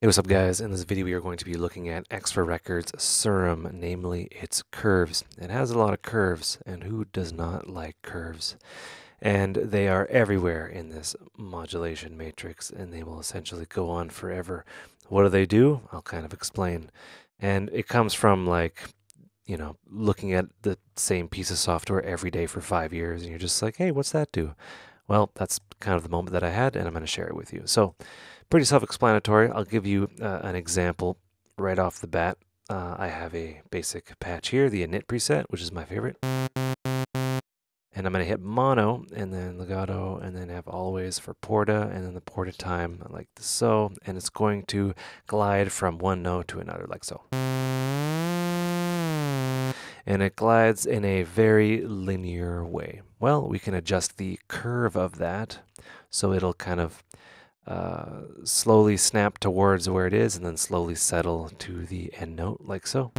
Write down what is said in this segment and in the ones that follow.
Hey, what's up guys? In this video we are going to be looking at Xfer Records Serum, namely its curves. It has a lot of curves, and who does not like curves? And they are everywhere in this modulation matrix, and they will essentially go on forever. What do they do? I'll kind of explain. And it comes from like, you know, looking at the same piece of software every day for five years, and you're just like, hey, what's that do? Well, that's kind of the moment that I had, and I'm going to share it with you. So, pretty self-explanatory. I'll give you uh, an example right off the bat. Uh, I have a basic patch here, the init preset, which is my favorite. And I'm going to hit mono, and then legato, and then have always for porta, and then the porta time like so. And it's going to glide from one note to another like so and it glides in a very linear way. Well, we can adjust the curve of that so it'll kind of uh, slowly snap towards where it is and then slowly settle to the end note like so.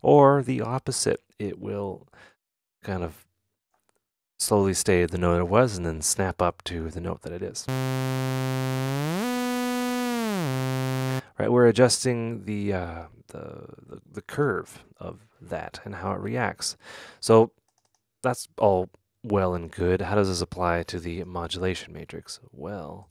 Or the opposite, it will kind of slowly stay at the note it was and then snap up to the note that it is. Right, we're adjusting the, uh, the, the, the curve of that and how it reacts. So that's all well and good. How does this apply to the modulation matrix? Well,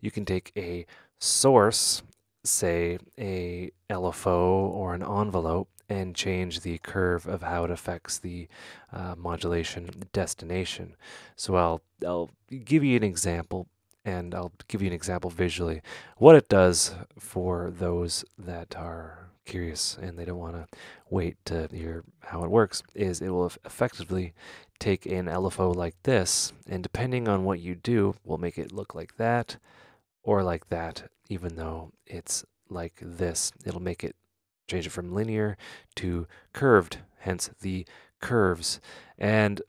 you can take a source, say a LFO or an envelope, and change the curve of how it affects the uh, modulation destination. So I'll, I'll give you an example and I'll give you an example visually what it does for those that are curious and they don't want to wait to hear how it works is it will effectively take an LFO like this and depending on what you do will make it look like that or like that even though it's like this. It'll make it change it from linear to curved hence the curves. And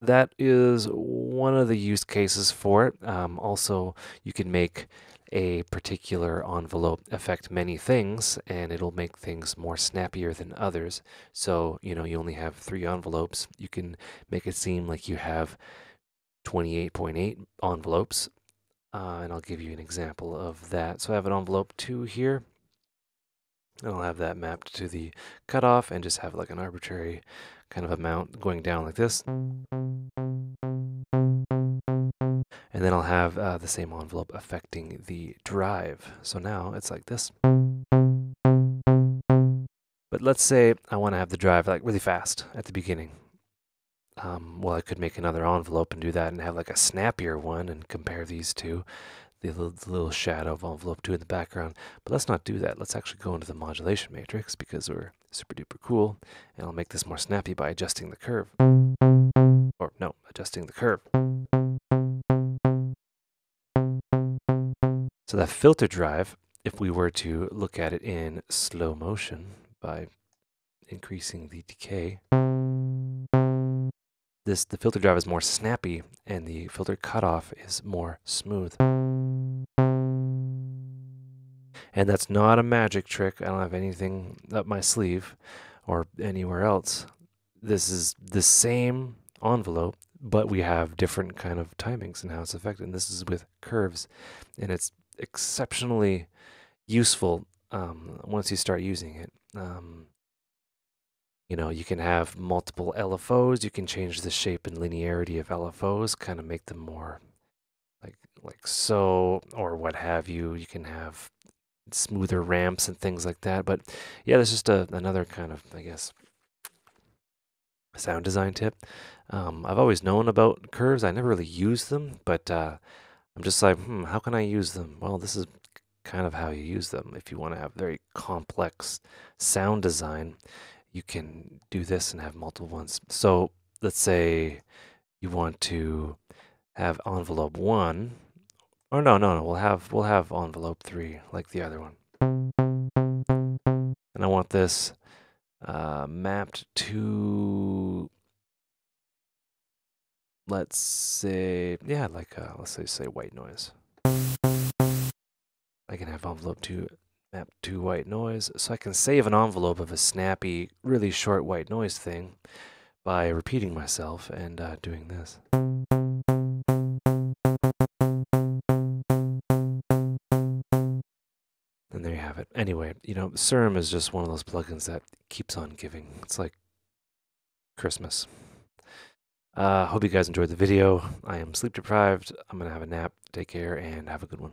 that is one of the use cases for it. Um, also, you can make a particular envelope affect many things and it'll make things more snappier than others. So, you know, you only have three envelopes. You can make it seem like you have 28.8 envelopes. Uh, and I'll give you an example of that. So I have an envelope 2 here. And I'll have that mapped to the cutoff and just have like an arbitrary kind of amount going down like this. And then I'll have uh, the same envelope affecting the drive. So now it's like this. But let's say I want to have the drive like really fast at the beginning. Um, well, I could make another envelope and do that and have like a snappier one and compare these two. The little, shadow of envelope 2 in the background. But let's not do that. Let's actually go into the modulation matrix because we're super duper cool. And I'll make this more snappy by adjusting the curve. Or no, adjusting the curve. So that filter drive, if we were to look at it in slow motion by increasing the decay, this the filter drive is more snappy and the filter cutoff is more smooth. And that's not a magic trick. I don't have anything up my sleeve or anywhere else. This is the same envelope, but we have different kind of timings and how it's affected. And this is with curves, and it's exceptionally useful um, once you start using it. Um, you know, you can have multiple LFOs. You can change the shape and linearity of LFOs, kind of make them more like like so, or what have you. You can have smoother ramps and things like that. But yeah, that's just a, another kind of, I guess, sound design tip. Um, I've always known about curves. I never really used them, but uh, I'm just like, hmm, how can I use them? Well, this is kind of how you use them. If you want to have very complex sound design, you can do this and have multiple ones. So let's say you want to have envelope one, or no, no, no, we'll have we'll have envelope three like the other one, and I want this uh, mapped to let's say, yeah, like, uh, let's say, say white noise. I can have envelope two map to white noise. So I can save an envelope of a snappy, really short white noise thing by repeating myself and uh, doing this. Anyway, you know, Serum is just one of those plugins that keeps on giving. It's like Christmas. Uh, hope you guys enjoyed the video. I am sleep deprived. I'm going to have a nap. Take care and have a good one.